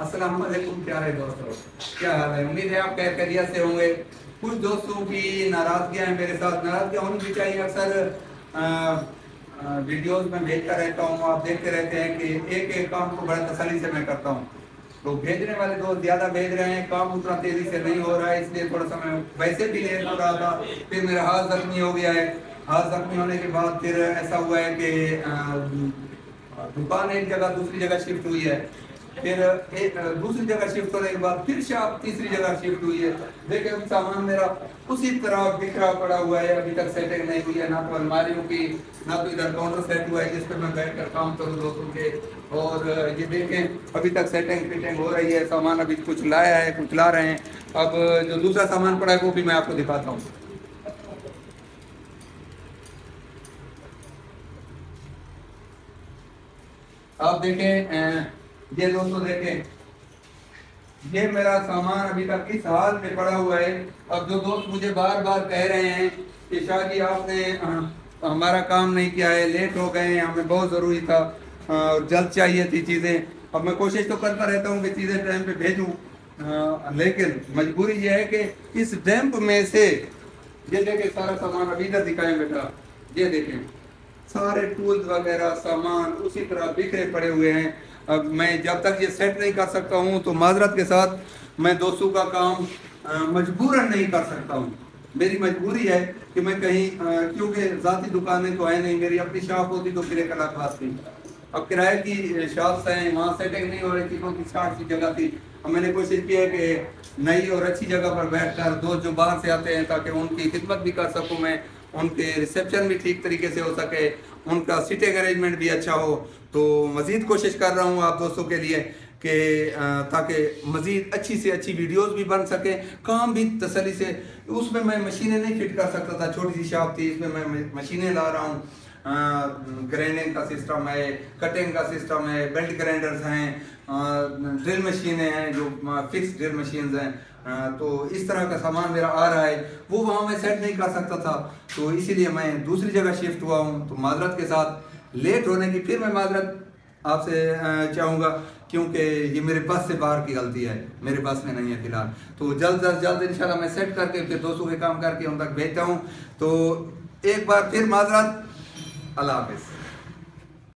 अस्सलाम वालेकुम है दोस्तों? क्या हाल है? उम्मीद है आप खैर खैरियत से होंगे। कुछ दोस्तों की नाराजगियाँ हैं मेरे साथ। नाराजगियाँ होनी भी चाहिए, अक्सर वीडियोस में भेजता रहता हूँ। आप देखते रहते हैं कि एक एक काम को बड़ा तसली से मैं करता हूँ। तो भेजने वाले दोस्त ज़्यादा भेज रहे हैं। काम उतना तेज़ी से नहीं हो रहा है, इसलिए थोड़ा सा मैं वैसे भी लेट हो रहा था, फिर मेरा हाथ जख्मी हो गया है। हाथ जख्मी होने के बाद फिर ऐसा हुआ है कि दुकान एक जगह, दूसरी जगह शिफ्ट हुई है। फिर एक दूसरी जगह शिफ्ट होने के बाद फिर से आप तीसरी जगह शिफ्ट हुई है। देखे सामान मेरा उसी तरह बिखरा पड़ा हुआ है। अभी तक सेटिंग नहीं हुई है, ना तो अलमारियों की ना तो इधर काउंटर सेट हुआ है, जिस पर मैं बैठ कर काम करूँ दोस्तों के। और ये देखें, अभी तक सेटिंग फिटिंग हो रही है, सामान अभी कुछ लाया है, कुछ ला रहे हैं। अब जो दूसरा सामान पड़ा है, वो भी मैं आपको दिखाता हूँ। आप देखें ये दोस्तों देखें, ये मेरा सामान अभी तक इस हाल में पड़ा हुआ है? अब जो दोस्त मुझे बार बार कह रहे हैं कि शाह जी आपने हमारा काम नहीं किया है, लेट हो गए हैं, हमें बहुत ज़रूरी था और जल्द चाहिए थी चीज़ें। अब मैं कोशिश तो करता रहता हूँ कि चीज़ें टाइम पे भेजूँ लेकिन मजबूरी यह है कि इस डैम्प में से, ये देखें, सारा सामान अभी इधर दिखाएँ बेटा। ये देखें, सारे टूल्स वगैरह, सामान उसी तरह बिखरे पड़े हुए हैं। अब मैं जब तक ये सेट नहीं कर सकता हूँ तो माजरत के साथ मैं दोस्तों का काम मजबूरन नहीं कर सकता हूँ। मेरी मजबूरी है कि मैं कहीं क्योंकि ज़ाती दुकानें तो है नहीं, मेरी अपनी शॉप होती तो एक अलग बात थी। अब किराए की शॉप्स हैं, वहाँ सेटिंग नहीं हो रही थी क्योंकि स्टार्ट की जगह थी। अब मैंने कोशिश की है कि नई और अच्छी जगह पर बैठ कर दोस्त जो बाहर से आते हैं, ताकि उनकी खिदमत भी कर सकूँ मैं। उनके रिसेप्शन भी ठीक तरीके से हो सके, उनका सीटिंग अरेंजमेंट भी अच्छा हो। तो मज़ीद कोशिश कर रहा हूँ आप दोस्तों के लिए कि ताकि मज़ीद अच्छी से अच्छी वीडियोस भी बन सकें, काम भी तसली से। उसमें मैं मशीनें नहीं फिट कर सकता था, छोटी सी शॉप थी, इसमें मैं मशीनें ला रहा हूँ। ग्राइंडिंग का सिस्टम है, कटिंग का सिस्टम है, बेल्ट ग्राइंडर्स हैं ड्रिल मशीनें हैं जो फिक्स ड्रिल मशीन हैं। तो इस तरह का सामान मेरा आ रहा है, वो वहाँ मैं सेट नहीं कर सकता था। तो इसीलिए मैं दूसरी जगह शिफ्ट हुआ हूँ तो माजरत के साथ। लेट होने की फिर मैं माजरत आपसे चाहूँगा, क्योंकि ये मेरे बस से बाहर की गलती है, मेरे बस में नहीं है फ़िलहाल। तो जल्द अज जल्द, इंशाल्लाह मैं सेट करके, फिर दोस्तों के काम करके उन तक भेजता हूँ। तो एक बार फिर माजरत अल्लाह हाफिज़।